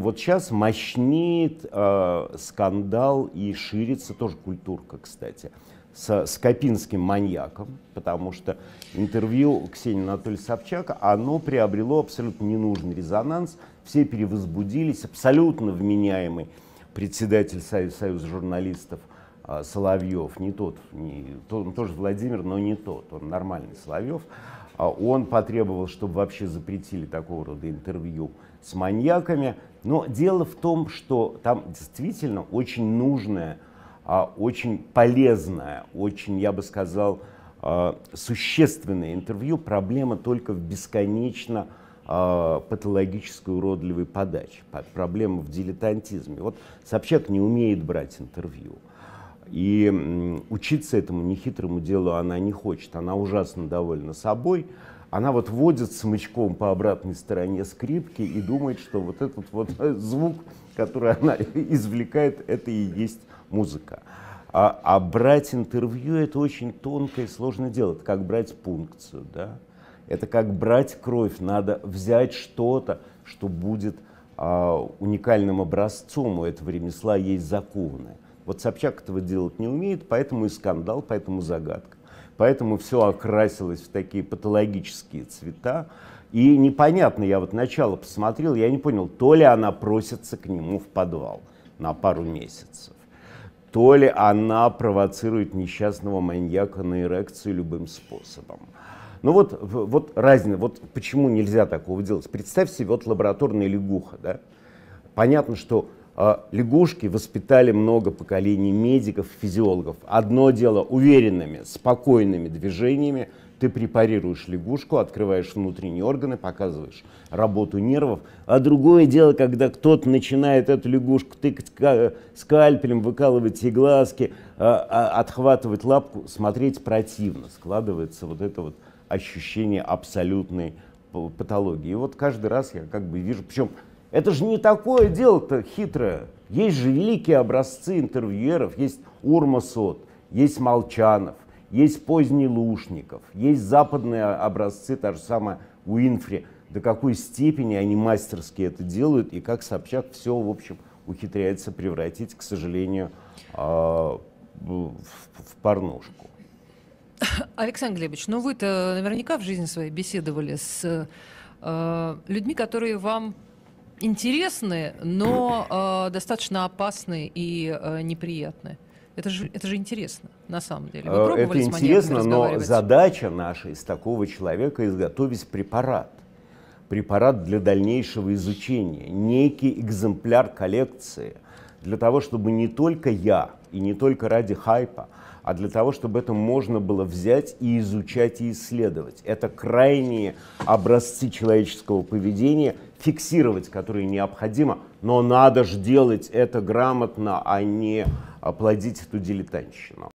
Вот сейчас мощнеет э, скандал и ширится тоже культурка, кстати, с скопинским маньяком, потому что интервью Ксении Анатольевны Собчак, оно приобрело абсолютно ненужный резонанс, все перевозбудились, абсолютно вменяемый председатель Союза, Союза журналистов Соловьев, не тот, не, он тоже Владимир, но не тот, он нормальный Соловьев, а он потребовал, чтобы вообще запретили такого рода интервью с маньяками. Но дело в том, что там действительно очень нужное, а, очень полезное, очень, я бы сказал, а, существенное интервью. Проблема только в бесконечно а, патологической уродливой подаче. Проблема в дилетантизме. Вот Собчак не умеет брать интервью. И учиться этому нехитрому делу она не хочет. Она ужасно довольна собой. Она вот водит смычком по обратной стороне скрипки и думает, что вот этот вот звук, который она извлекает, это и есть музыка. А, а брать интервью это очень тонкое и сложное дело. Это как брать пункцию, да? Это как брать кровь. Надо взять что-то, что будет а, уникальным образцом у этого ремесла есть законы. Вот Собчак этого делать не умеет, поэтому и скандал, поэтому загадка. Поэтому все окрасилось в такие патологические цвета. И непонятно, я вот начало посмотрел, я не понял, то ли она просится к нему в подвал на пару месяцев, то ли она провоцирует несчастного маньяка на эрекцию любым способом. Ну вот, вот разница, вот почему нельзя такого делать. Представь себе, вот лабораторная лягуха, да? Понятно, что лягушки воспитали много поколений медиков, физиологов. Одно дело уверенными, спокойными движениями ты препарируешь лягушку, открываешь внутренние органы, показываешь работу нервов. А другое дело, когда кто-то начинает эту лягушку тыкать скальпелем, выкалывать ей глазки, а, а, отхватывать лапку, смотреть противно. Складывается вот это вот ощущение абсолютной патологии. И вот каждый раз я как бы вижу, причем это же не такое дело-то хитрое. Есть же великие образцы интервьюеров, есть Урмасот, есть Молчанов, есть поздний Лушников, есть западные образцы, та же самая Уинфри. До какой степени они мастерски это делают и как Собчак все, в общем, ухитряется превратить, к сожалению, а, в порнушку. Александр Глебович, ну вы-то наверняка в жизни своей беседовали с э, людьми, которые вам интересные, но э, достаточно опасные и э, неприятные. Это же, это же интересно, на самом деле. Вы э, это интересно, но задача наша из такого человека изготовить препарат. Препарат для дальнейшего изучения, некий экземпляр коллекции, для того, чтобы не только я и не только ради хайпа, а для того, чтобы это можно было взять и изучать и исследовать. Это крайние образцы человеческого поведения, фиксировать которые необходимо, но надо же делать это грамотно, а не плодить эту дилетантщину.